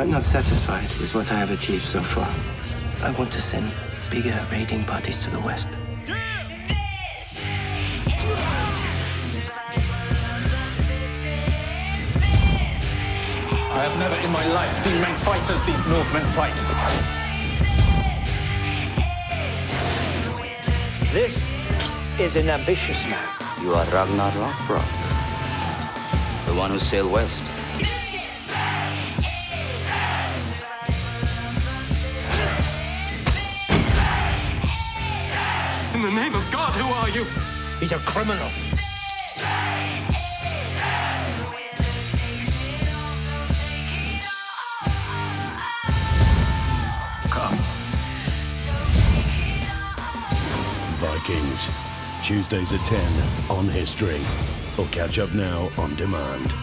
I'm not satisfied with what I have achieved so far. I want to send bigger raiding parties to the west. I have never in my life seen men fight as these Northmen fight. This is an ambitious man. You are Ragnar Lothbrok, the one who sailed west. In the name of God, who are you? He's a criminal. Come. Vikings. Tuesdays at 10 on History. Or catch up now on demand.